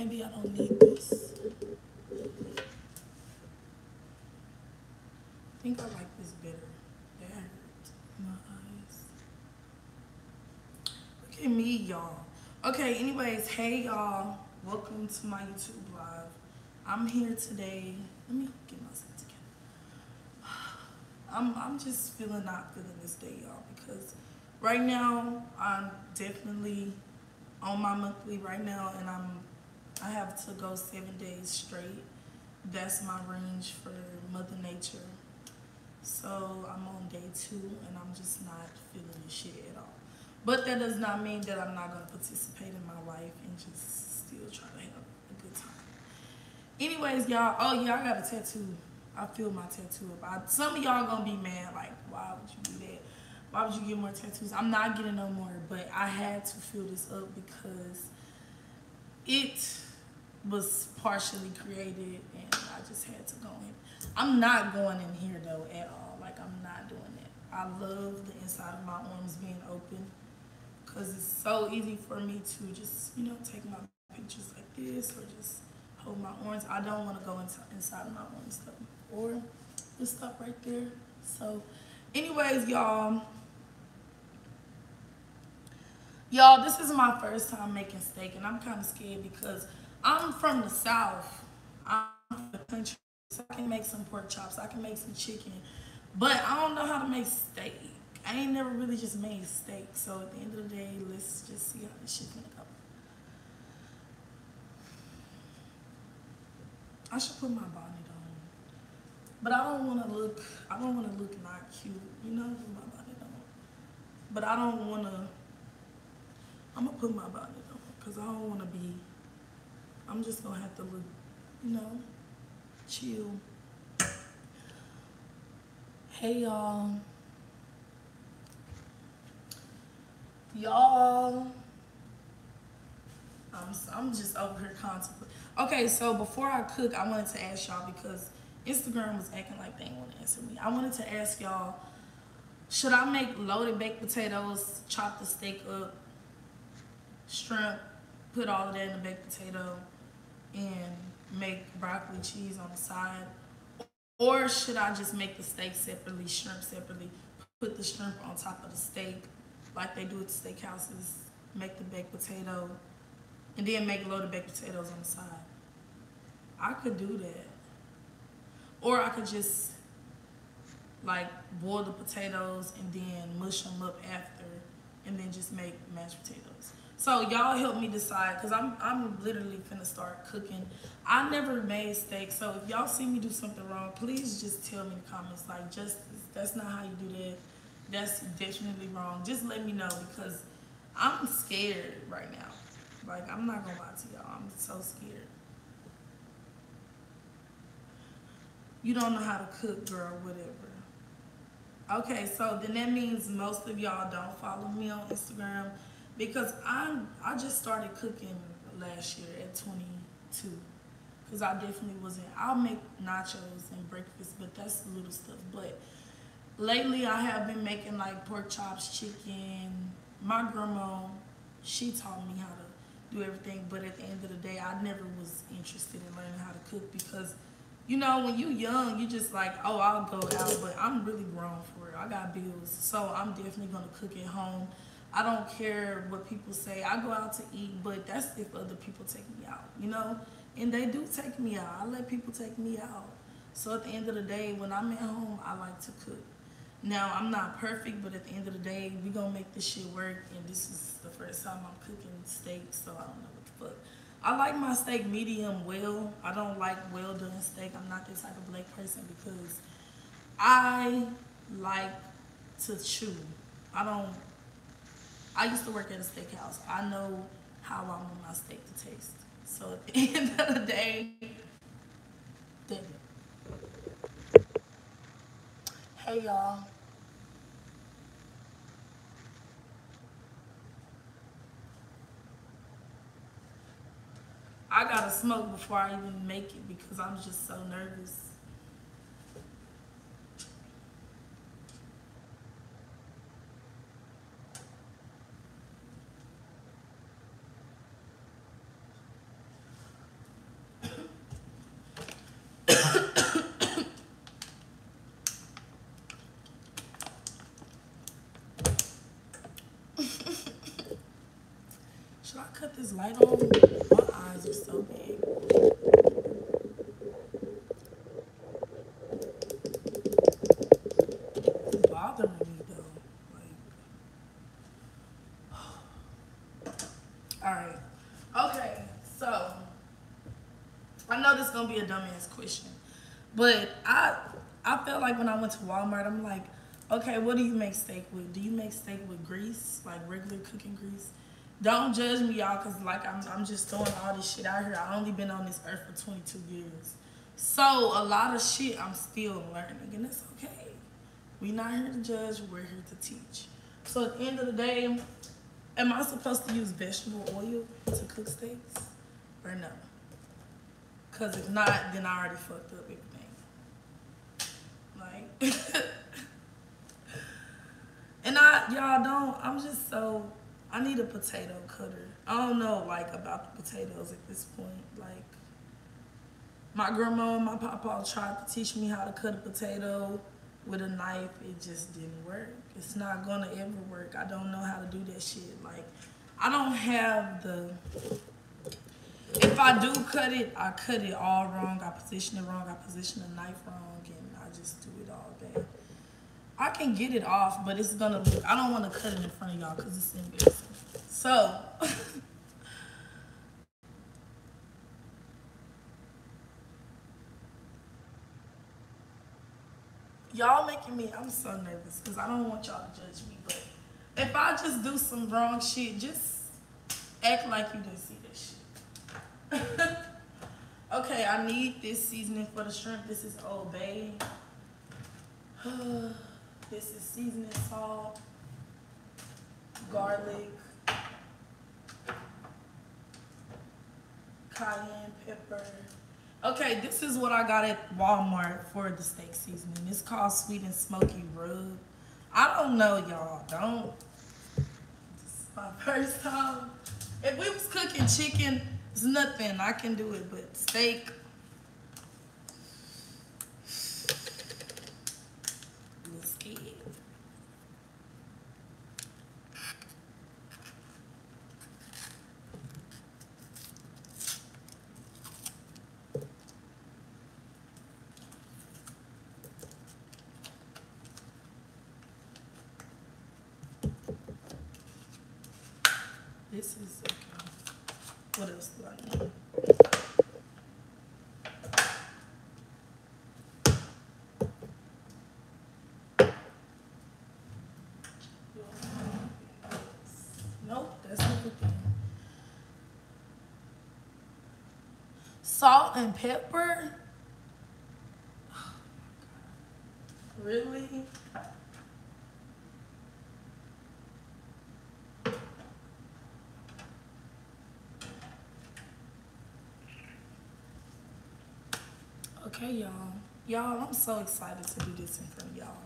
Maybe I don't need this. I think I like this better. That my eyes. Look at me, y'all. Okay, anyways, hey y'all. Welcome to my YouTube live. I'm here today. Let me get myself together. I'm I'm just feeling not feeling this day, y'all, because right now I'm definitely on my monthly right now and I'm I have to go seven days straight. That's my range for Mother Nature. So I'm on day two and I'm just not feeling the shit at all. But that does not mean that I'm not gonna participate in my life and just still try to have a good time. Anyways, y'all, oh yeah, I got a tattoo. I feel my tattoo up. I, some of y'all gonna be mad, like, why would you do that? Why would you get more tattoos? I'm not getting no more, but I had to fill this up because it was partially created and I just had to go in. I'm not going in here though at all. Like I'm not doing it. I love the inside of my arms being open because it's so easy for me to just, you know, take my pictures like this or just hold my arms. I don't want to go into, inside my arms though. Or this stuff right there. So anyways, y'all, y'all, this is my first time making steak and I'm kind of scared because I'm from the South. I'm from the country. So I can make some pork chops. I can make some chicken. But I don't know how to make steak. I ain't never really just made steak. So at the end of the day, let's just see how this shit's gonna go. I should put my bonnet on. But I don't wanna look, I don't wanna look not cute, you know, with my bonnet on. But I don't wanna, I'm gonna put my bonnet on because I don't wanna be, I'm just gonna have to look, you know, chill. Hey y'all. Y'all. I'm, I'm just over here contemplating. Okay, so before I cook, I wanted to ask y'all because Instagram was acting like they didn't want to answer me. I wanted to ask y'all, should I make loaded baked potatoes, chop the steak up, shrimp, put all of that in the baked potato, and make broccoli cheese on the side? Or should I just make the steak separately, shrimp separately, put the shrimp on top of the steak like they do at the steakhouses, make the baked potato, and then make loaded baked potatoes on the side? I could do that. Or I could just like boil the potatoes and then mush them up after and then just make mashed potatoes. So y'all help me decide because I'm I'm literally finna start cooking. I never made steak, so if y'all see me do something wrong, please just tell me in the comments. Like, just that's not how you do that. That's definitely wrong. Just let me know because I'm scared right now. Like, I'm not gonna lie to y'all. I'm so scared. You don't know how to cook, girl. Whatever. Okay, so then that means most of y'all don't follow me on Instagram because I'm I just started cooking last year at 22 because I definitely wasn't. I'll make nachos and breakfast, but that's little stuff. But lately, I have been making like pork chops, chicken. My grandma, she taught me how to do everything, but at the end of the day, I never was interested in learning how to cook because you know, when you young, you just like, oh, I'll go out, but I'm really grown for it. I got bills, so I'm definitely gonna cook at home. I don't care what people say. I go out to eat, but that's if other people take me out, you know? And they do take me out. I let people take me out. So at the end of the day, when I'm at home, I like to cook. Now, I'm not perfect, but at the end of the day, we gonna make this shit work. And this is the first time I'm cooking steak, so I don't know what the fuck. I like my steak medium well. I don't like well done steak. I'm not this type of black person because I like to chew. I don't, I used to work at a steakhouse. I know how I want my steak to taste. So at the end of the day, it. Hey y'all. I gotta smoke before I even make it because I'm just so nervous. This light on? My eyes are so big. It's bothering me though. Like, all right. Okay, so I know this is gonna be a dumbass question, but I I felt like when I went to Walmart, I'm like, okay, what do you make steak with? Do you make steak with grease, like regular cooking grease? Don't judge me, y'all, cause like I'm I'm just throwing all this shit out here. I only been on this earth for 22 years, so a lot of shit I'm still learning, and it's okay. We not here to judge. We're here to teach. So at the end of the day, am I supposed to use vegetable oil to cook steaks, or no? Cause if not, then I already fucked up everything. Like. And I, y'all don't, I'm just so, I need a potato cutter. I don't know, like, about the potatoes at this point. Like, my grandma and my papa tried to teach me how to cut a potato with a knife. It just didn't work. It's not gonna ever work. I don't know how to do that shit. Like, I don't have the, if I do cut it, I cut it all wrong. I position it wrong. I position the knife wrong, and I just do it all. I can get it off, but it's gonna look, I don't wanna cut it in front of y'all because it's embarrassing. So, y'all making me, I'm so nervous because I don't want y'all to judge me, but if I just do some wrong shit, just act like you didn't see this shit. okay, I need this seasoning for the shrimp. This is Old Bay. This is seasoning salt, garlic, cayenne pepper. Okay, this is what I got at Walmart for the steak seasoning. It's called Sweet and Smoky Rub. I don't know, y'all. Don't. This is my first time. If we was cooking chicken, it's nothing. I can do it, but steak, This is okay. What else do I need? Nope, that's. Salt and pepper? Really? Okay, y'all. Y'all, I'm so excited to do this in front of y'all.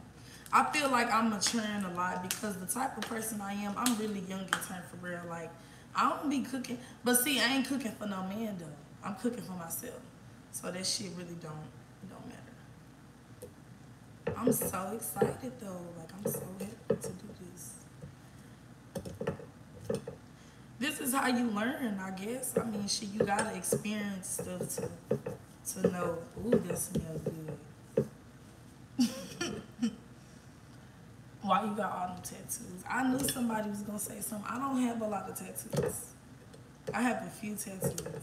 I feel like I'm maturing a lot because the type of person I am, I'm really young and turned for real. Like, I don't be cooking. But see, I ain't cooking for no man, though. I'm cooking for myself. So that shit really don't, don't matter. I'm so excited, though. Like, I'm so happy to do this. This is how you learn, I guess. I mean, shit, you gotta experience stuff to to know, ooh, this smells good. Why you got all them tattoos? I knew somebody was gonna say something. I don't have a lot of tattoos. I have a few tattoos.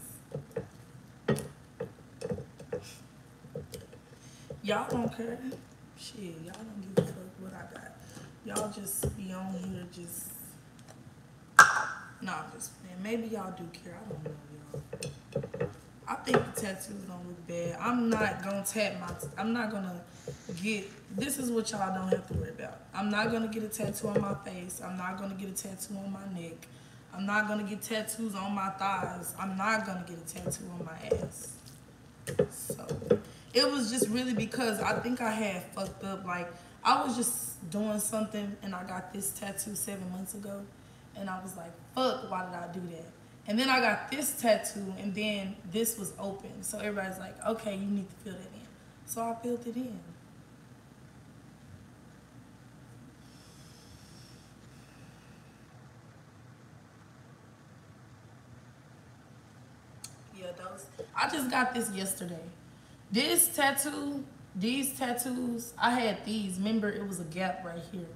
Y'all don't care. Shit, y'all don't give a fuck what I got. Y'all just be on here just Nah, just man, maybe y'all do care. I don't know y'all. I think the tattoos don't look bad. I'm not gonna tap my. I'm not gonna get. This is what y'all don't have to worry about. I'm not gonna get a tattoo on my face. I'm not gonna get a tattoo on my neck. I'm not gonna get tattoos on my thighs. I'm not gonna get a tattoo on my ass. So it was just really because I think I had fucked up. Like I was just doing something and I got this tattoo seven months ago, and I was like, "Fuck, why did I do that?" And then I got this tattoo, and then this was open. So everybody's like, okay, you need to fill that in. So I filled it in. I just got this yesterday. This tattoo, these tattoos, I had these. Remember, it was a gap right here.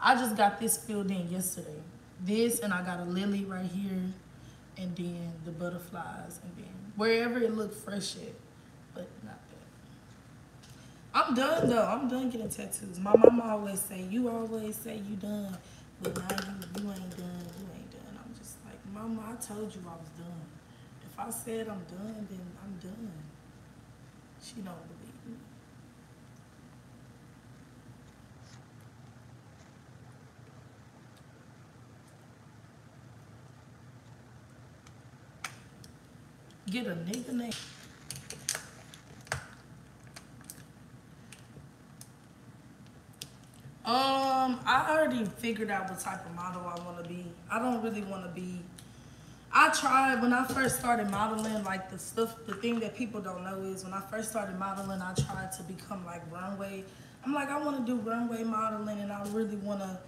I just got this filled in yesterday. This, and I got a lily right here, and then the butterflies, and then wherever it looked fresh at, but not that. I'm done though. I'm done getting tattoos. My mama always say, you always say you done, but now you, you ain't done, you ain't done. I'm just like, mama, I told you I was done. If I said I'm done, then I'm done. She don't believe me. Get a nigga name. Um, I already figured out what type of model I want to be. I don't really want to be. I tried when I first started modeling, like the stuff, the thing that people don't know is when I first started modeling, I tried to become like runway. I'm like, I want to do runway modeling and I really want to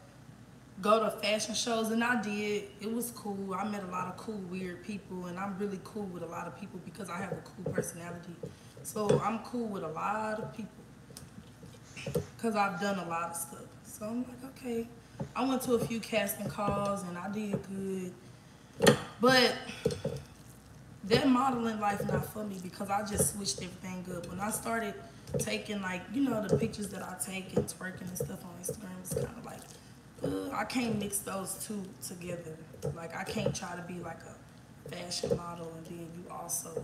go to fashion shows and I did. It was cool. I met a lot of cool, weird people and I'm really cool with a lot of people because I have a cool personality. So I'm cool with a lot of people because I've done a lot of stuff. So I'm like, okay. I went to a few casting calls and I did good. But that modeling life not for me because I just switched everything up. When I started taking like, you know, the pictures that I take and twerking and stuff on Instagram, it's kind of like, uh, I can't mix those two together. Like I can't try to be like a fashion model and then you also,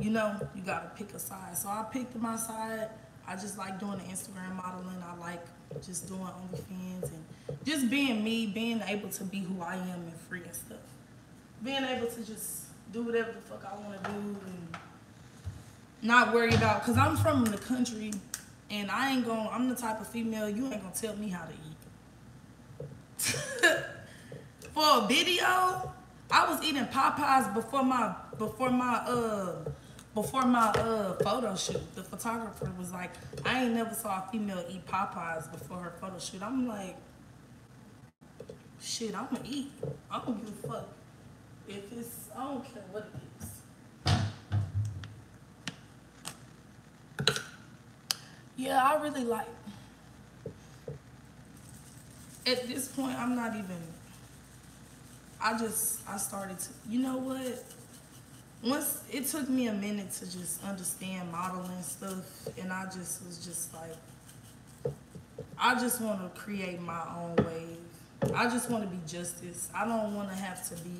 you know, you gotta pick a side. So I picked my side. I just like doing the Instagram modeling. I like just doing OnlyFans and just being me, being able to be who I am and free and stuff. Being able to just do whatever the fuck I want to do and not worry about, cause I'm from the country and I ain't going I'm the type of female, you ain't gonna tell me how to eat. For a video, I was eating Popeyes before my, before my, uh, before my uh photo shoot, the photographer was like, I ain't never saw a female eat Popeyes before her photo shoot. I'm like, shit, I'm gonna eat. I don't give a fuck. If it's, I don't care what it is. Yeah, I really like. At this point, I'm not even. I just, I started to, you know what? Once it took me a minute to just understand modeling stuff and I just was just like I just want to create my own wave. I just want to be justice. I don't want to have to be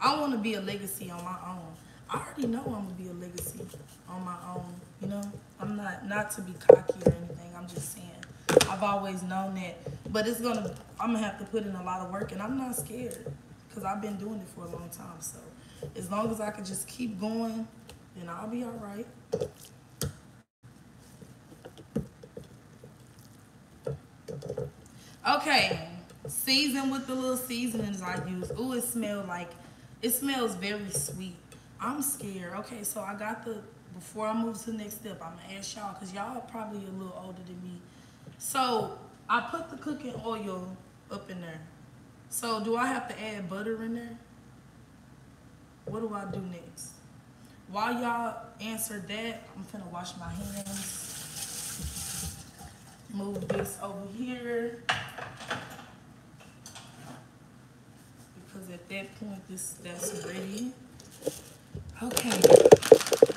I want to be a legacy on my own. I already know I'm going to be a legacy on my own, you know? I'm not not to be cocky or anything. I'm just saying I've always known that, but it's going to I'm going to have to put in a lot of work and I'm not scared cuz I've been doing it for a long time, so as long as I can just keep going, then I'll be all right. Okay, season with the little seasonings I use. Ooh, it smells like, it smells very sweet. I'm scared. Okay, so I got the, before I move to the next step, I'm gonna ask y'all, cause y'all are probably a little older than me. So I put the cooking oil up in there. So do I have to add butter in there? What do I do next? While y'all answer that, I'm gonna wash my hands. Move this over here. Because at that point, this that's ready. Okay.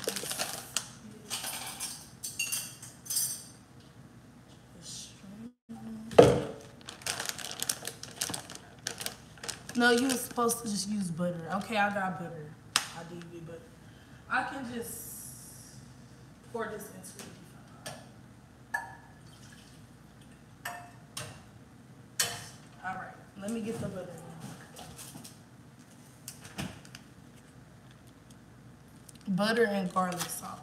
No, you were supposed to just use butter. Okay, I got butter. I do butter. I can just pour this into it. All right, let me get the butter. Butter and garlic salt.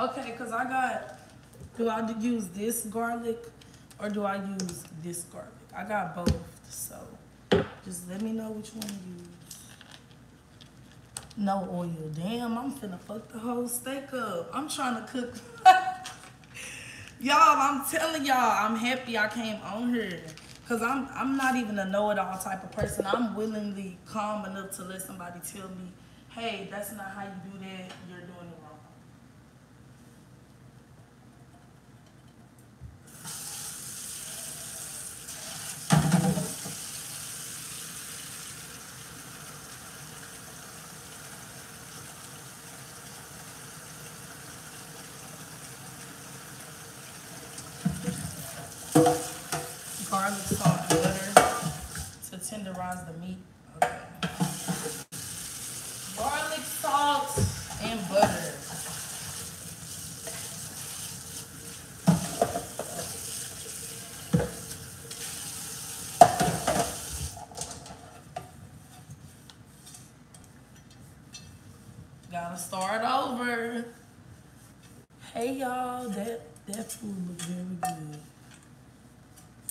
Okay, because I got, do I use this garlic or do I use this garlic? I got both, so. Just let me know which one you use. No oil. Damn, I'm finna fuck the whole steak up. I'm trying to cook. y'all, I'm telling y'all, I'm happy I came on here. Cause I'm I'm not even a know-it-all type of person. I'm willingly calm enough to let somebody tell me, hey, that's not how you do that, you're doing it wrong. Garlic, salt, and butter to tenderize the meat. Okay. Garlic, salt, and butter. Gotta start over. Hey y'all, that that food looks very good.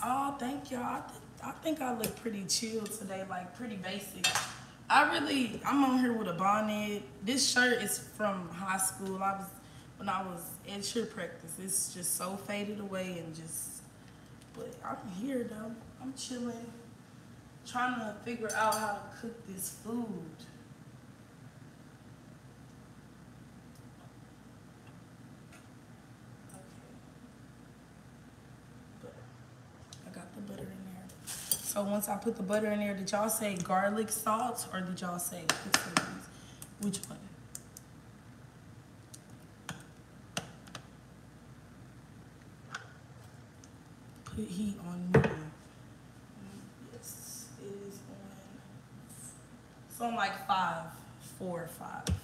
Oh, thank y'all. I, th- I think I look pretty chill today, like pretty basic. I really, I'm on here with a bonnet. This shirt is from high school. I was when I was at cheer practice. It's just so faded away and just. But I'm here though. I'm chilling, trying to figure out how to cook this food. Okay. Butter. I got the butter in there. So once I put the butter in there, did y'all say garlic salt or did y'all say which one? Which one? Put heat on medium. Yes, it is on. It's on like five, four or five.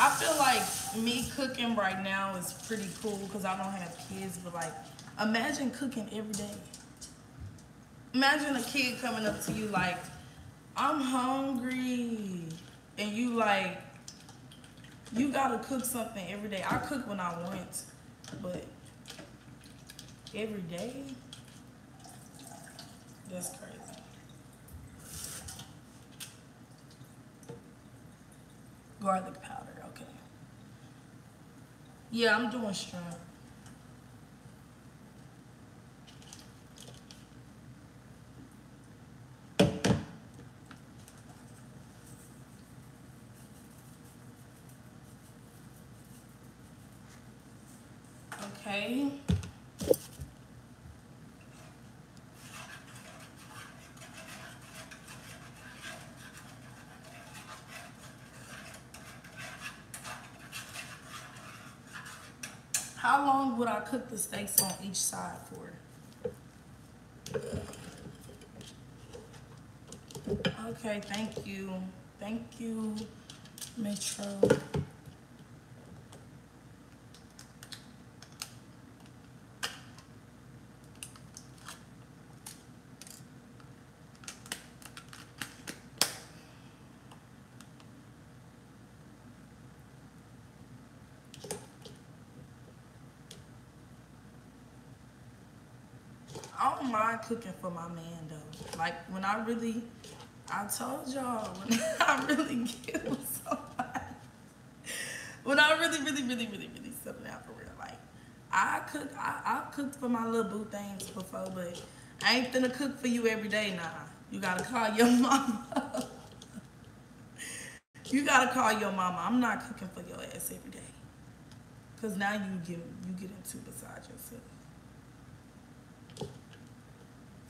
I feel like me cooking right now is pretty cool because I don't have kids, but like, imagine cooking every day. Imagine a kid coming up to you like, I'm hungry. And you like, you gotta cook something every day. I cook when I want, but every day? That's crazy. Garlic powder, okay. Yeah, I'm doing strong. Okay. Would I cook the steaks on each side for? Okay, thank you. Thank you, Metro. Don't cooking for my man though. Like when I really, I told y'all when I really him somebody, when I really, really, really, really, really something out for real. Like I cook, I I cooked for my little boo things before, but I ain't finna cook for you every day. Nah, you gotta call your mama. you gotta call your mama. I'm not cooking for your ass every day. Cause now you get you get into beside yourself.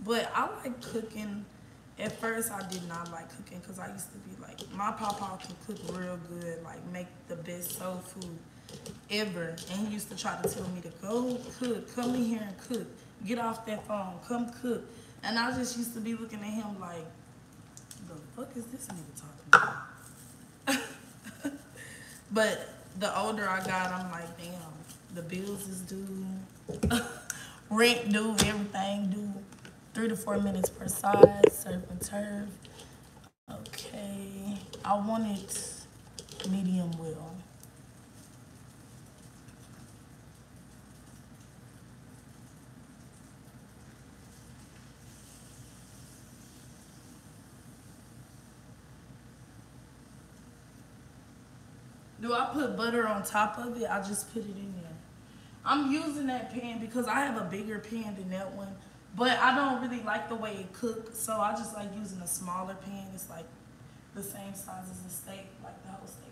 But I like cooking. At first, I did not like cooking because I used to be like, my papa can cook real good, like make the best soul food ever. And he used to try to tell me to go cook, come in here and cook, get off that phone, come cook. And I just used to be looking at him like, the fuck is this nigga talking about? but the older I got, I'm like, damn, the bills is due, rent due, everything due three to four minutes per side, serve and serve. Okay, I want it medium well. Do I put butter on top of it? I just put it in there. I'm using that pan because I have a bigger pan than that one. But I don't really like the way it cooks, so I just like using a smaller pan. It's like the same size as the steak, like the whole steak.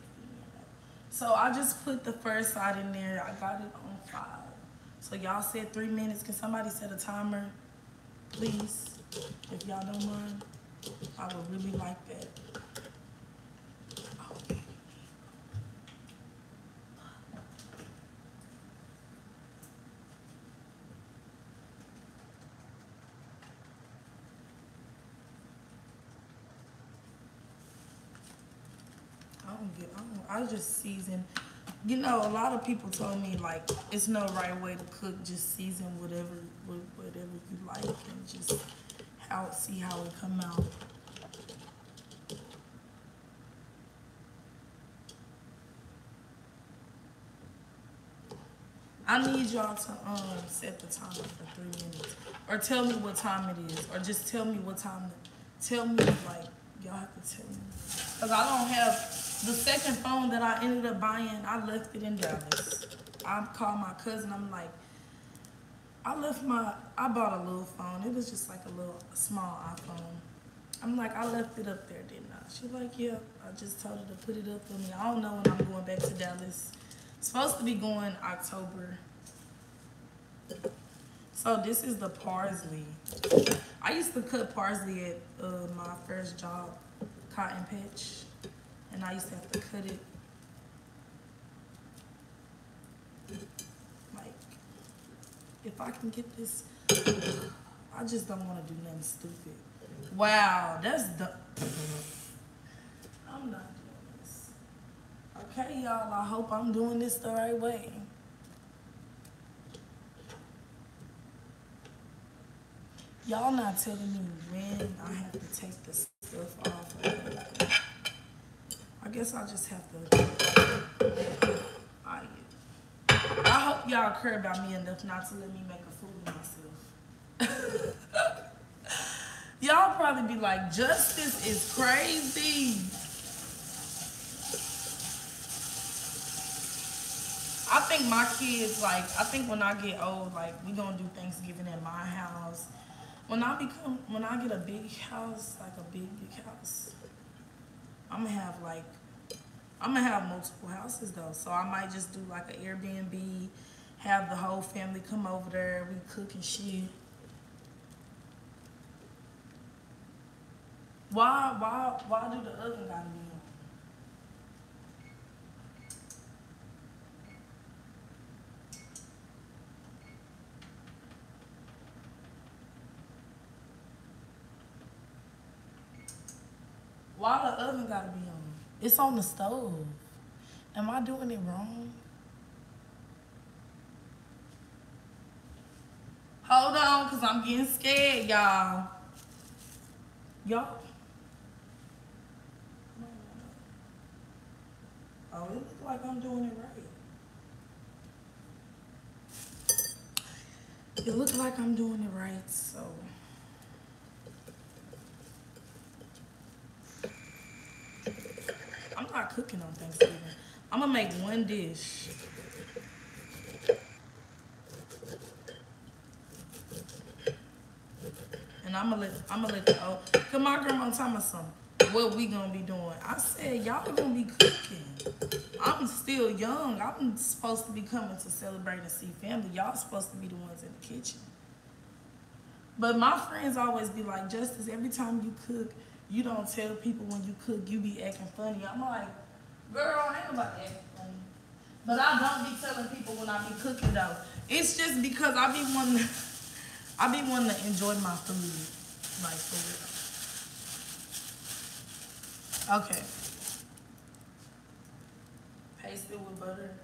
So I just put the first side in there. I got it on five. So y'all said three minutes. Can somebody set a timer, please? If y'all don't mind, I would really like that. I don't get. I, just season. You know, a lot of people told me like it's no right way to cook. Just season whatever, whatever you like, and just how see how it come out. I need y'all to um set the timer for three minutes, or tell me what time it is, or just tell me what time. Tell me like y'all have to tell me, cause I don't have the second phone that I ended up buying, I left it in Dallas. I called my cousin. I'm like, I left my, I bought a little phone. It was just like a little small iPhone. I'm like, I left it up there, didn't I? She's like, yeah. I just told her to put it up for me. I don't know when I'm going back to Dallas. supposed to be going October. So this is the parsley. I used to cut parsley at uh, my first job, Cotton Patch and I used to have to cut it. Like if I can get this I just don't want to do nothing stupid. Wow that's the I'm not doing this. Okay y'all I hope I'm doing this the right way y'all not telling me when I have to take the stuff off I guess I'll just have to. I, I hope y'all care about me enough not to let me make a fool of myself. y'all probably be like, justice is crazy. I think my kids, like, I think when I get old, like, we gonna do Thanksgiving at my house. When I become, when I get a big house, like a big, big house, I'm gonna have like, I'm gonna have multiple houses though. So I might just do like an Airbnb, have the whole family come over there, we cook and shit. Why, why, why do the oven gotta be on? Why the oven gotta be on? It's on the stove. Am I doing it wrong? Hold on, because I'm getting scared, y'all. Y'all. Oh, it looks like I'm doing it right. It looks like I'm doing it right, so. I'm not cooking on Thanksgiving. I'm gonna make one dish. And I'm gonna let I'm gonna let the oh, cause my grandma tell me something. What we gonna be doing? I said y'all are gonna be cooking. I'm still young. I'm supposed to be coming to celebrate and see family. Y'all supposed to be the ones in the kitchen. But my friends always be like, Justice, every time you cook, you don't tell people when you cook, you be acting funny. I'm like, girl, I ain't about acting funny. But I don't be telling people when I be cooking though. It's just because I be wanting, I be wanting to enjoy my food, like food. Okay. Paste it with butter.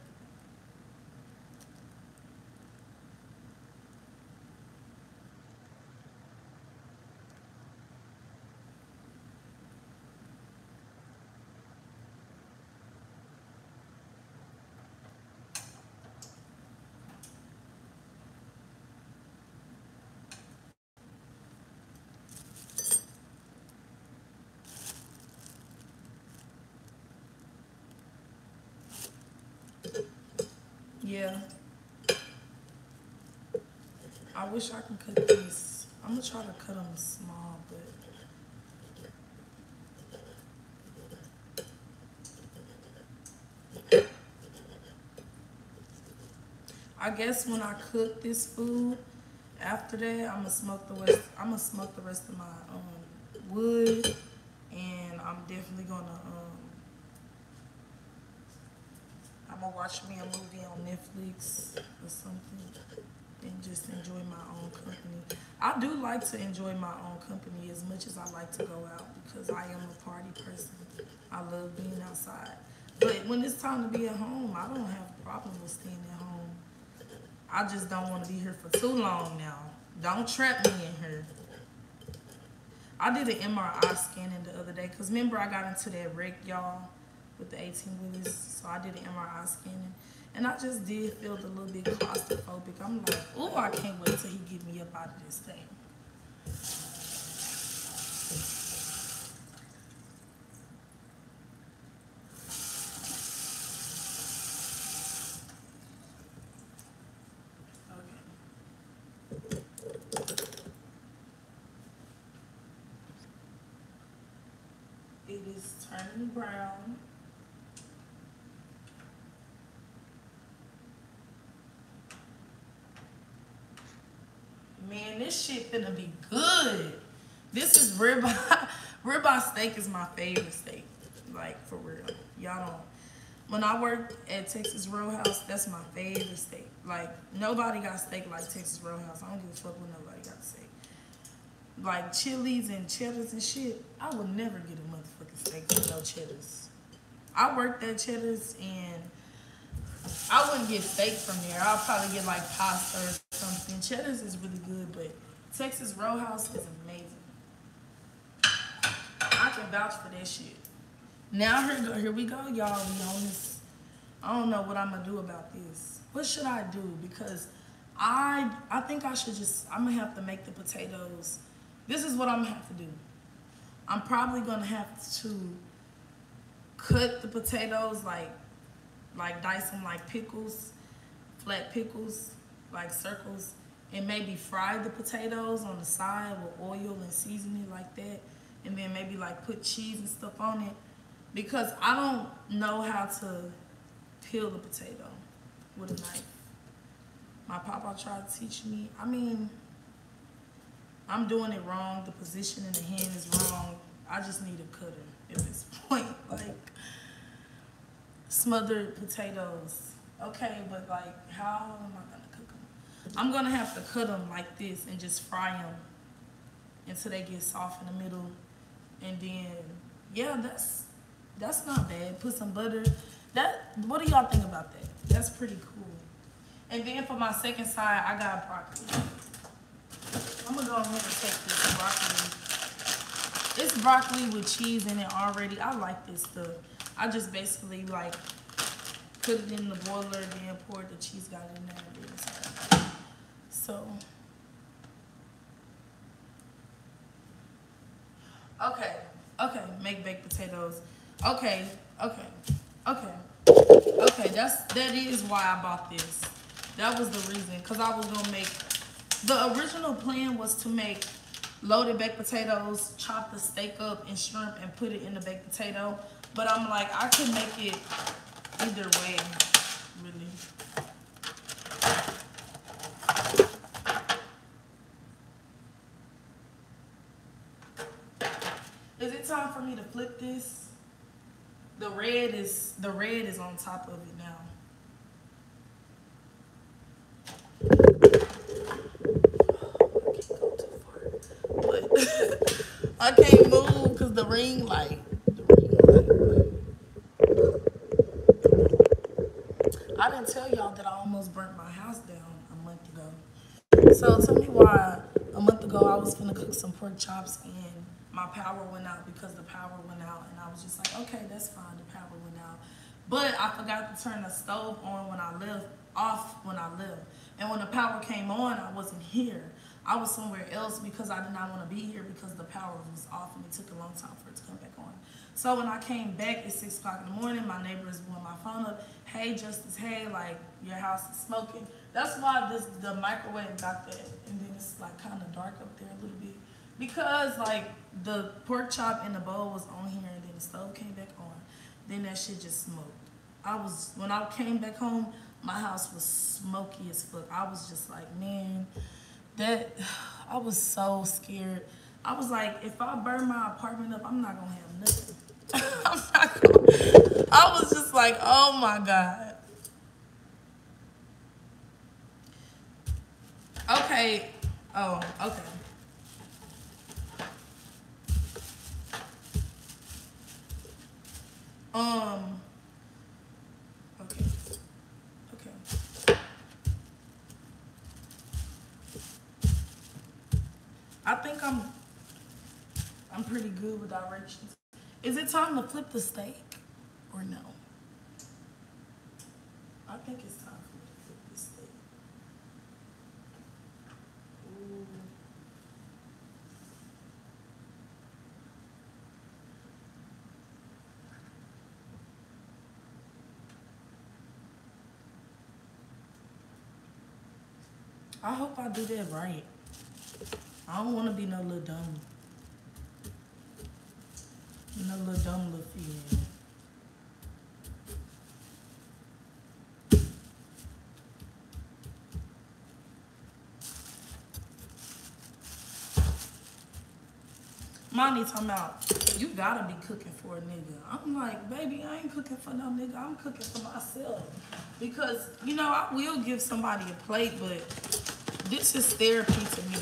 Yeah. I wish I can cut these. I'm gonna try to cut them small, but. I guess when I cook this food, after that, I'm gonna smoke the rest. I'm gonna smoke the rest of my um, wood, and I'm definitely gonna um, I'm gonna watch me a movie on Netflix or something, and just enjoy my own company. I do like to enjoy my own company as much as I like to go out because I am a party person. I love being outside, but when it's time to be at home, I don't have a problem with staying at home. I just don't want to be here for too long now. Don't trap me in here. I did an MRI scanning the other day because remember I got into that wreck, y'all, with the 18 wheelers. So I did an MRI scanning. And I just did feel a little bit claustrophobic. I'm like, oh, I can't wait till he get me up out of this thing. It is turning brown. Man, this shit finna be good. This is ribeye. ribeye steak is my favorite steak. Like, for real. Y'all don't. When I worked at Texas Roadhouse, that's my favorite steak. Like, nobody got steak like Texas Roadhouse. I don't give a fuck what nobody got steak. Like, Chili's and Cheddar's and shit, I would never get a motherfucking steak with no Cheddar's. I worked at Cheddar's and I wouldn't get steak from there. I'll probably get like pasta something. Cheddar's is really good, but Texas Roadhouse is amazing. I can vouch for that shit. Now here go, here we go, y'all. We on this. I don't know what I'm gonna do about this. What should I do? Because I I think I should just I'm gonna have to make the potatoes. This is what I'm gonna have to do. I'm probably gonna have to cut the potatoes like like dice them like pickles, flat pickles, like circles, and maybe fry the potatoes on the side with oil and seasoning like that, and then maybe like put cheese and stuff on it, because I don't know how to peel the potato with a knife. My papa tried to teach me. I mean, I'm doing it wrong. The position in the hand is wrong. I just need a cutter at this point. Like, smothered potatoes. Okay, but like, how am I gonna? I'm gonna have to cut them like this and just fry them until they get soft in the middle. And then, yeah, that's that's not bad. Put some butter. That what do y'all think about that? That's pretty cool. And then for my second side, I got broccoli. I'm gonna go ahead and take this broccoli. It's broccoli with cheese in it already. I like this stuff. I just basically like put it in the boiler, then pour the cheese got in there. So, okay, okay, make baked potatoes. Okay, okay, okay, okay. That's that is why I bought this. That was the reason, cause I was gonna make. The original plan was to make loaded baked potatoes, chop the steak up and shrimp and put it in the baked potato. But I'm like, I could make it either way, really. Is it time for me to flip this? The red is the red is on top of it now. I can't move because the ring light. The ring light. I didn't tell y'all that I almost burnt my house down a month ago. So tell me why a month ago I was gonna cook some pork chops and my power went out because the power went out and I was just like, okay, that's fine, the power went out. But I forgot to turn the stove on when I left, off when I left. And when the power came on, I wasn't here. I was somewhere else because I did not want to be here because the power was off and it took a long time for it to come back on. So when I came back at six o'clock in the morning, my neighbors blew my phone up. Hey, Justice, hey, like your house is smoking. That's why this the microwave got that, and then it's like kind of dark up there a little bit because like the pork chop in the bowl was on here, and then the stove came back on. Then that shit just smoked. I was when I came back home, my house was smoky as fuck. I was just like, man, that I was so scared. I was like, if I burn my apartment up, I'm not gonna have nothing. I'm not gonna, I was just like, oh my god. Okay. Oh, okay. Um. Okay. Okay. I think I'm. I'm pretty good with directions. Is it time to flip the steak, or no? I think it's time for me to flip the steak. Ooh. I hope I do that right. I don't want to be no little dumb. No little dumb little female. Monty talking about, you gotta be cooking for a nigga. I'm like, baby, I ain't cooking for no nigga. I'm cooking for myself. Because, you know, I will give somebody a plate, but this is therapy to me.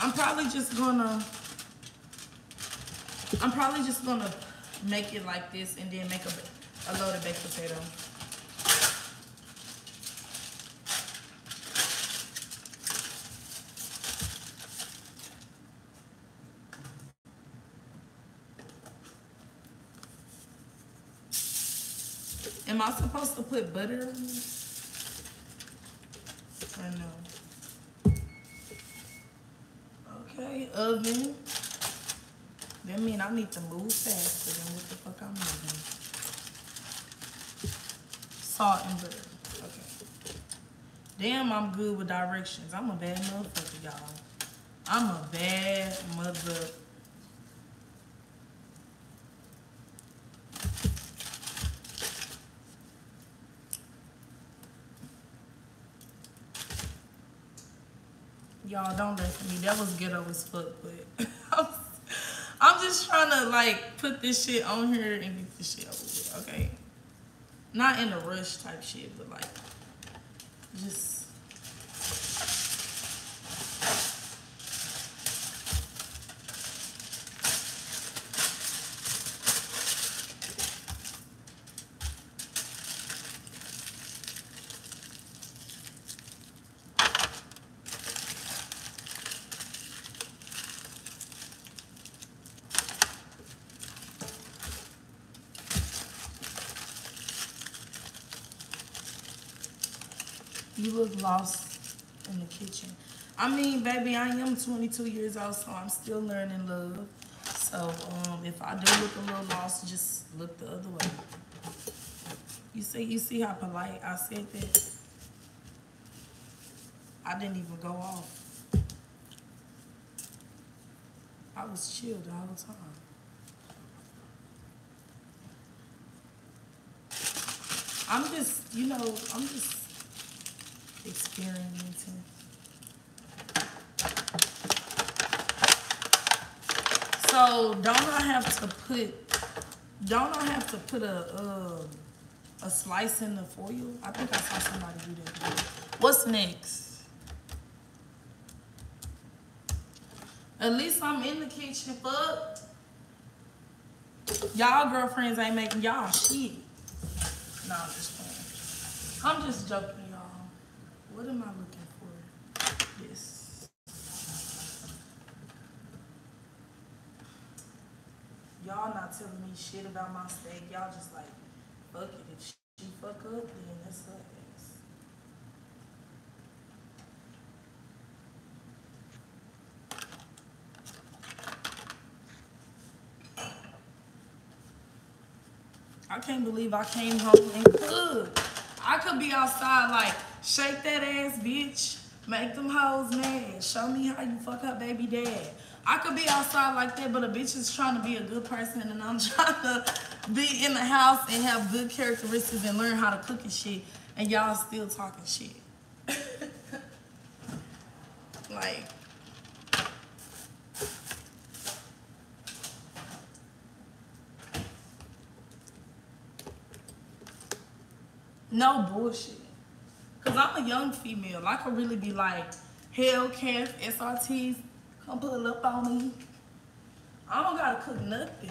I'm probably just gonna, I'm probably just gonna make it like this and then make a, a loaded baked potato. Am I supposed to put butter on this? Or no? Okay, oven. That mean I need to move faster than what the fuck I'm moving. Salt and butter. Okay. Damn, I'm good with directions. I'm a bad motherfucker, y'all. I'm a bad mother. Y'all don't listen me. That was ghetto as fuck, but I'm just trying to like put this shit on here and get this shit over with, okay? Not in a rush type shit, but like just You look lost in the kitchen. I mean, baby, I am 22 years old, so I'm still learning love. So, um, if I do look a little lost, just look the other way. You see, you see how polite I said that? I didn't even go off. I was chill the whole time. I'm just, you know, I'm just experimenting. So don't I have to put don't I have to put a uh, a slice in the foil? I think I saw somebody do that. What's next? At least I'm in the kitchen, fuck. Y'all girlfriends ain't making y'all shit. No, I'm just playing. I'm just joking. What am I looking for? Yes. Y'all not telling me shit about my steak. Y'all just like, fuck it. If she fuck up, then that's her ass. I can't believe I came home and cooked. I could be outside like shake that ass, bitch. Make them hoes mad. Show me how you fuck up baby dad. I could be outside like that, but a bitch is trying to be a good person and I'm trying to be in the house and have good characteristics and learn how to cook and shit. And y'all still talking shit. like, no bullshit. Cause I'm a young female. I could really be like, Hellcat, SRTs, come pull up on me. I don't gotta cook nothing.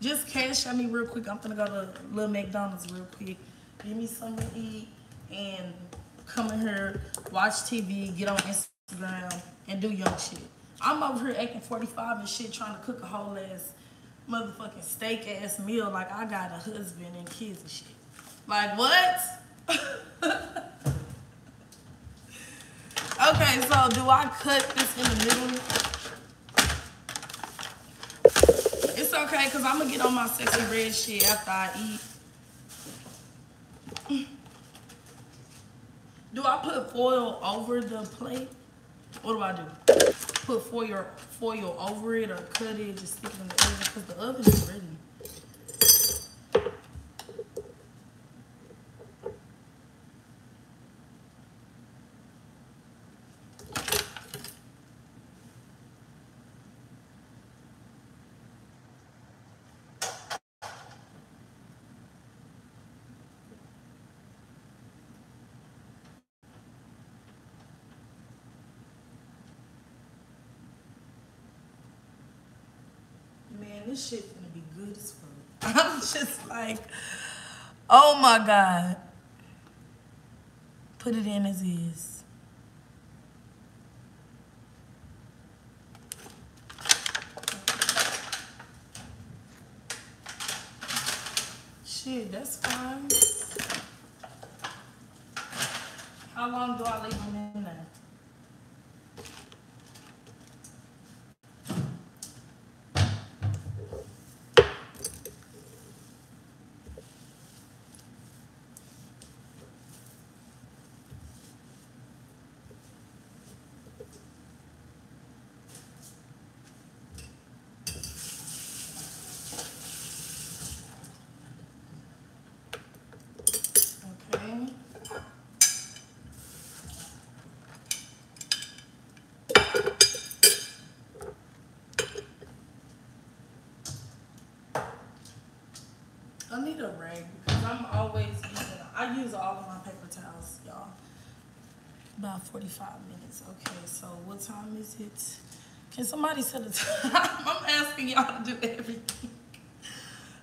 Just cash at me real quick. I'm gonna go to Little McDonald's real quick. Give me something to eat and come in here, watch TV, get on Instagram, and do young shit. I'm over here acting 45 and shit, trying to cook a whole ass motherfucking steak ass meal like I got a husband and kids and shit. Like what? okay, so do I cut this in the middle? It's okay, because I'm going to get on my Sexyy Red shit after I eat. Do I put foil over the plate? What do I do? Put foil, foil over it or cut it, just stick it in the oven because the oven is ready. This gonna be good as fuck. I'm just like, oh my God. Put it in as is. Shit, that's fine. How long do I leave them in there? I need a rag because I'm always using, I use all of my paper towels, y'all. About 45 minutes. Okay, so what time is it? Can somebody set a time? I'm asking y'all to do everything.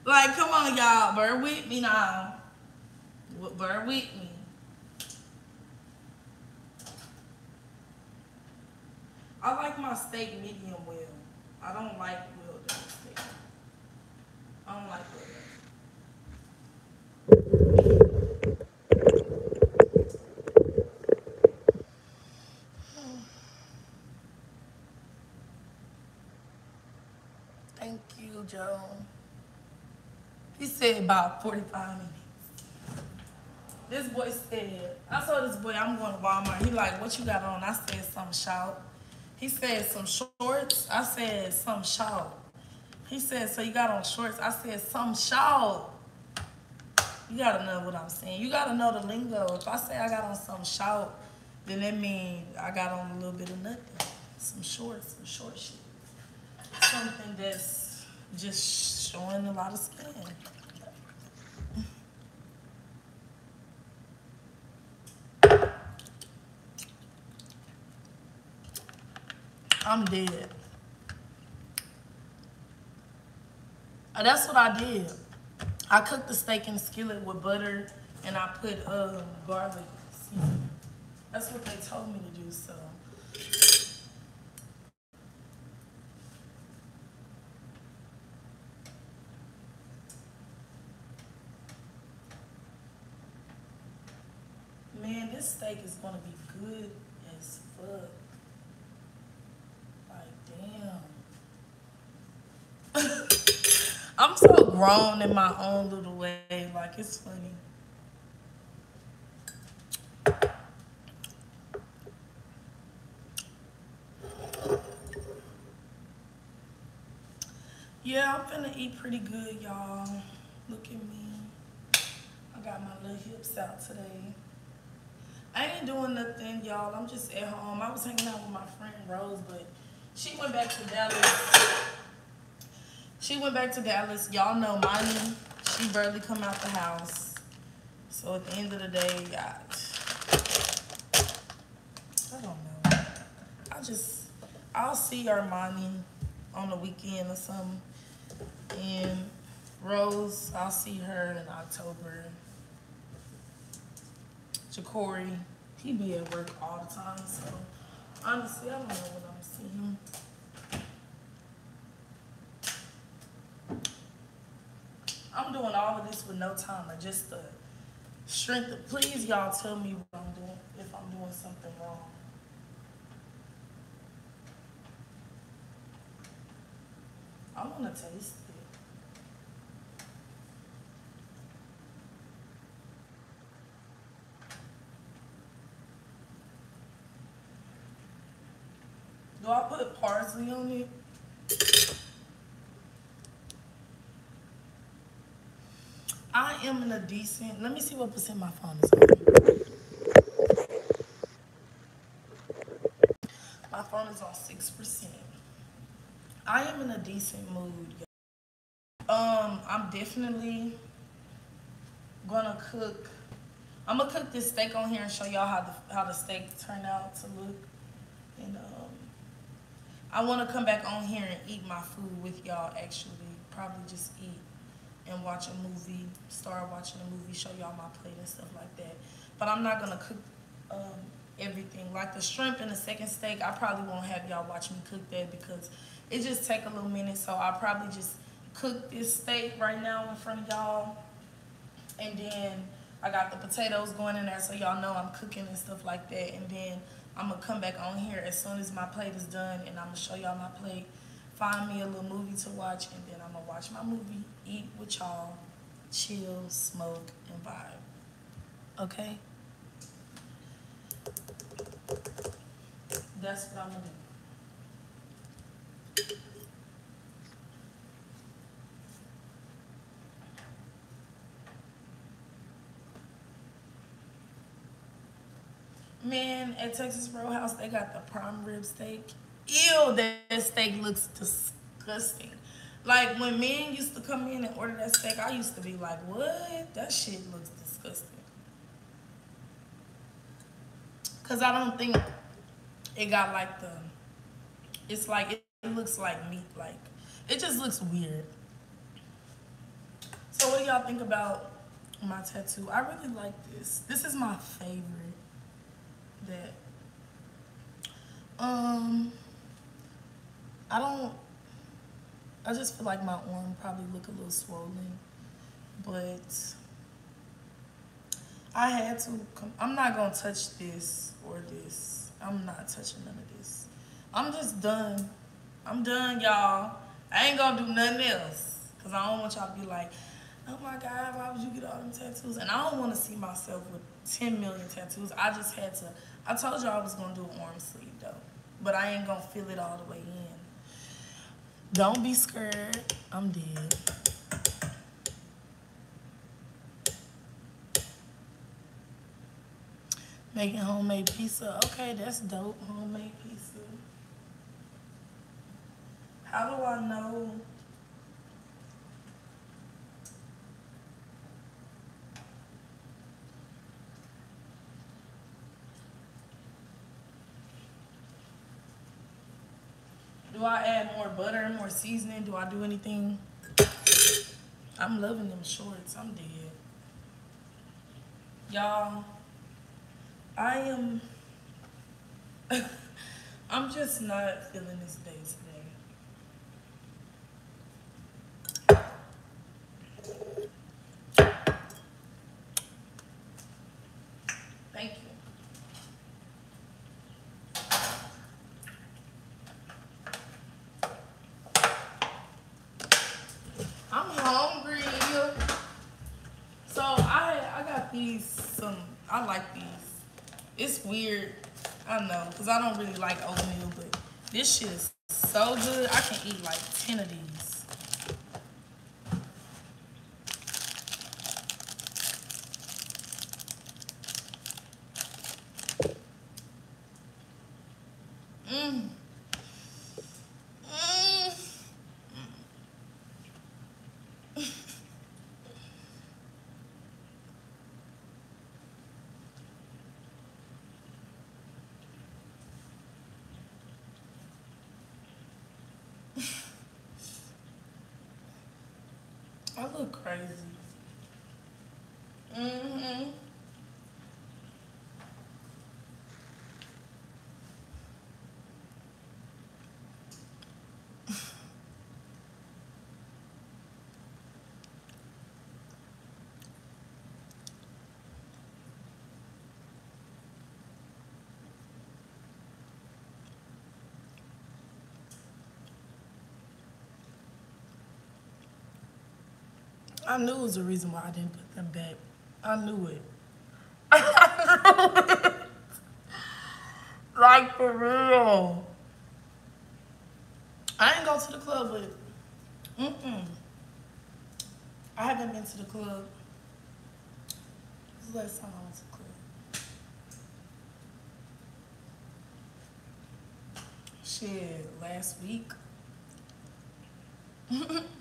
like, come on, y'all. Bear with me now. Bear with me. I like my steak medium well. I don't like well done steak. I don't like well done. Thank you, Joe. About 45 minutes. This boy said, I saw this boy, I'm going to Walmart. He like, what you got on? I said, some shout. He said, some shorts. I said, some shout. He said, so you got on shorts? I said, some shout. You gotta know what I'm saying. You gotta know the lingo. If I say I got on some shout, then that means I got on a little bit of nothing. Some shorts, some short shit. Something that's just showing a lot of skin. I'm dead. That's what I did. I cooked the steak in the skillet with butter and I put uh, garlic. That's what they told me to do, so. Man, this steak is gonna be good as fuck. Like, damn. I'm so grown in my own little way. Like it's funny. Yeah, I'm finna eat pretty good, y'all. Look at me. I got my little hips out today. I ain't doing nothing, y'all. I'm just at home. I was hanging out with my friend Rose, but she went back to Dallas. She went back to Dallas. Y'all know money. She barely come out the house. So at the end of the day, I, I don't know. I just, I'll see Armani on the weekend or something. And Rose, I'll see her in October. Ja'Cory, he be at work all the time, so honestly, I don't know when I'm see him. Doing all of this with no timer, just the strength. Of, please, y'all, tell me what I'm doing if I'm doing something wrong. I want to taste it. Do I put parsley on it? I am in a decent, let me see what percent my phone is on. My phone is on 6%. I am in a decent mood. Um, I'm definitely gonna cook. I'm gonna cook this steak on here and show y'all how the how the steak turned out to look. And um, I want to come back on here and eat my food with y'all. Actually, probably just eat and watch a movie. Start watching a movie, show y'all my plate and stuff like that. But I'm not gonna cook um, everything. Like the shrimp and the second steak, I probably won't have y'all watch me cook that because it just take a little minute. So I'll probably just cook this steak right now in front of y'all. And then I got the potatoes going in there so y'all know I'm cooking and stuff like that. And then I'm gonna come back on here as soon as my plate is done and I'm gonna show y'all my plate. Find me a little movie to watch and then watch my movie, eat with y'all, chill, smoke, and vibe. Okay? That's what I'm gonna do. Man, at Texas Roadhouse, they got the prime rib steak. Ew, that steak looks disgusting. Like when men used to come in and order that steak, I used to be like, what? That shit looks disgusting. Cause I don't think it got like the, it's like, it, looks like meat. Like, it just looks weird. So what do y'all think about my tattoo? I really like this. This is my favorite that um I don't I just feel like my arm probably look a little swollen but I had to I'm not gonna touch this or this. I'm not touching none of this. I'm just done. I'm done y'all. I ain't gonna do nothing else because I don't want y'all to be like oh my god why would you get all them tattoos? And I don't want to see myself with 10 million tattoos. I just had to I told y'all I was gonna do an arm sleeve though, but I ain't gonna fill it all the way in. Don't be scared. I'm dead. Making homemade pizza. Okay, that's dope. Homemade pizza. How do I know Do I add more butter, more seasoning? Do I do anything? I'm loving them shorts. I'm dead. Y'all, I am, I'm just not feeling this day today. Thank you. I'm got these some. I like these. It's weird. I don't know, cause I don't really like oatmeal, but this shit is so good. I can eat like ten of these. Mmm. I look crazy. Mm-hmm. I knew it was the reason why I didn't put them back. I knew it. like for real. I ain't go to the club with. Mm-mm. I haven't been to the club. This last time I went to the club. Shit, last week.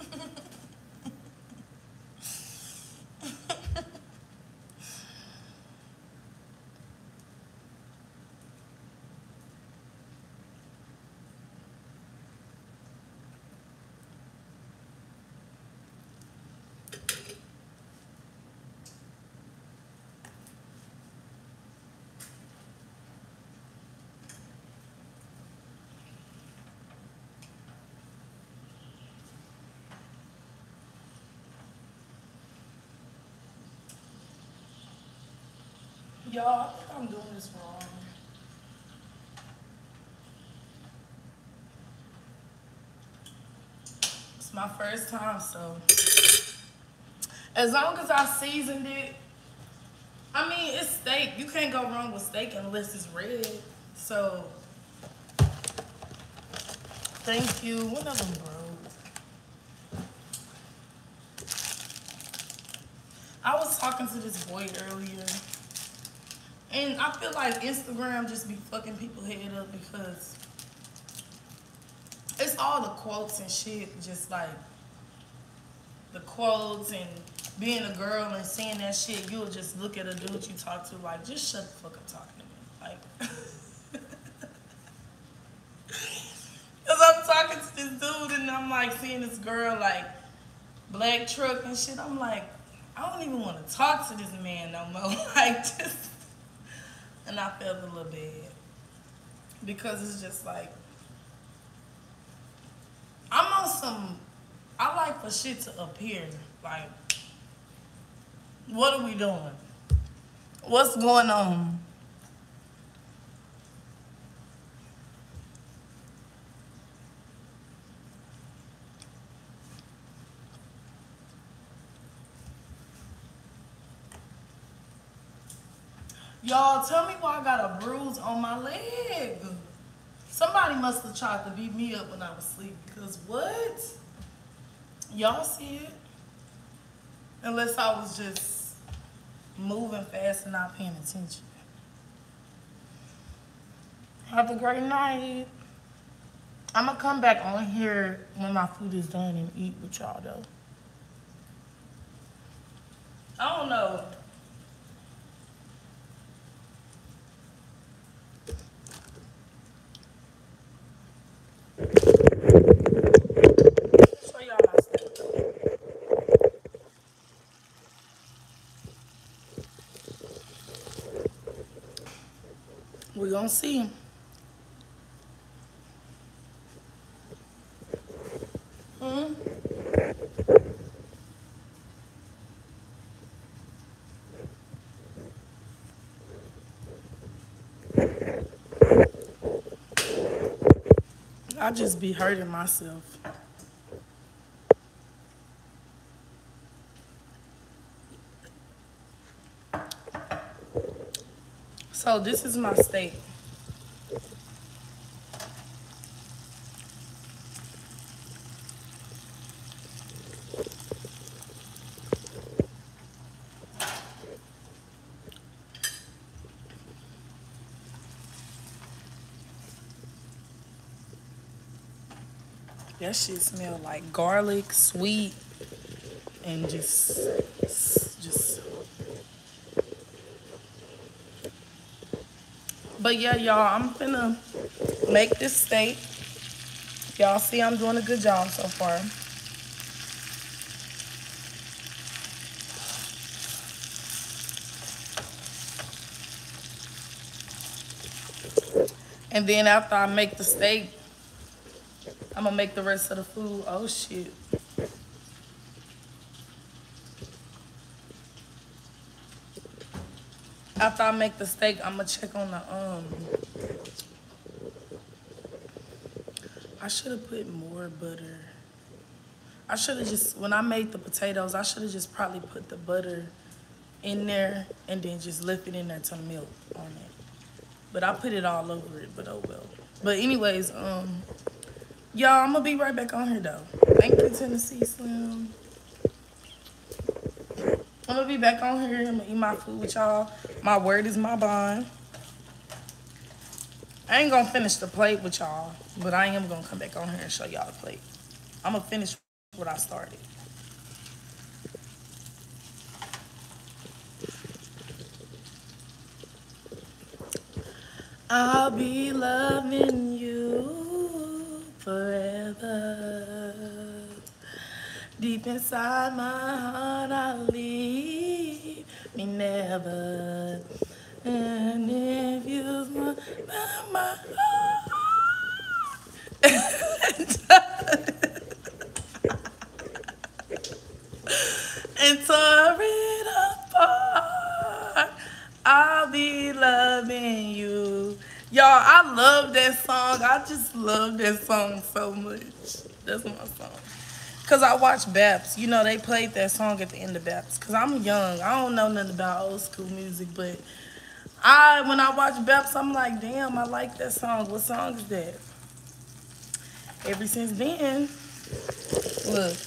Y'all, I think I'm doing this wrong. It's my first time, so as long as I seasoned it, I mean it's steak. You can't go wrong with steak unless it's red. So thank you. One of them broke. I was talking to this boy earlier. And I feel like Instagram just be fucking people head up because it's all the quotes and shit, just like the quotes and being a girl and seeing that shit, you'll just look at a dude you talk to like, just shut the fuck up talking to me. Like, cause I'm talking to this dude and I'm like seeing this girl like black truck and shit. I'm like, I don't even want to talk to this man no more. like, just and I felt a little bad because it's just like I'm on some. I like for shit to appear. Like, what are we doing? What's going on? Y'all, tell me why I got a bruise on my leg. Somebody must have tried to beat me up when I was asleep because what? Y'all see it? Unless I was just moving fast and not paying attention. Have a great night. I'm gonna come back on here when my food is done and eat with y'all though. I don't know. Show y'all my stuff. We gonna see. I just be hurting myself. So this is my state. That shit smell like garlic, sweet, and just, just. But yeah, y'all, I'm gonna make this steak. Y'all see I'm doing a good job so far. And then after I make the steak, I'm gonna make the rest of the food. Oh shit. After I make the steak, I'm gonna check on the um. I should have put more butter. I should have just when I made the potatoes, I should have just probably put the butter in there and then just left it in there to milk on it. But I put it all over it, but oh well. But anyways, um, Y'all, I'm gonna be right back on here though. Thank you, Tennessee Slim. I'm gonna be back on here. I'm gonna eat my food with y'all. My word is my bond. I ain't gonna finish the plate with y'all, but I am gonna come back on here and show y'all the plate. I'm gonna finish what I started. I'll be loving you forever. Deep inside my heart, I'll leave me never. And if you want my heart, and tore it apart, I'll be loving you. Y'all, I love that song. I just love that song so much. That's my song. Cause I watch Baps. You know, they played that song at the end of Baps. Cause I'm young. I don't know nothing about old school music, but I when I watch Baps, I'm like, damn, I like that song. What song is that? Ever since then, look.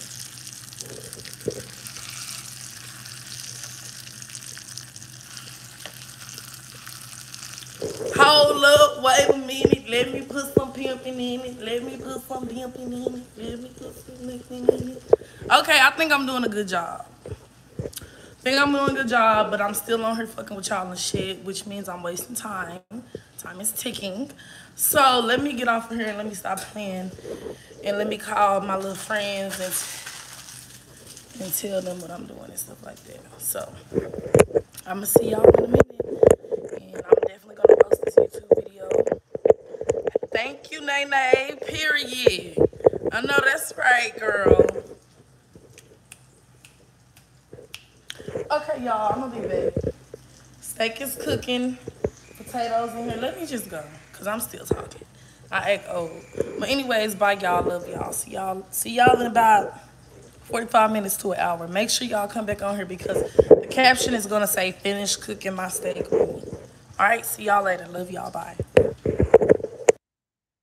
Hold up, wait a minute. Let me put some pimping in it. Let me put some pimping in it. Let me put some pimping in it. Okay, I think I'm doing a good job. Think I'm doing a good job, but I'm still on here fucking with y'all and shit, which means I'm wasting time. Time is ticking. So let me get off of here and let me stop playing. And let me call my little friends and, and tell them what I'm doing and stuff like that. So I'm gonna see y'all in a minute. Thank you, Nene. Period. I know that's right, girl. Okay, y'all, I'm gonna be back. Steak is cooking. Potatoes in here. Let me just go, cause I'm still talking. I act old. But anyways, bye, y'all. Love y'all. See y'all. See y'all in about 45 minutes to an hour. Make sure y'all come back on here because the caption is gonna say finish cooking my steak. All right. See y'all later. Love y'all. Bye.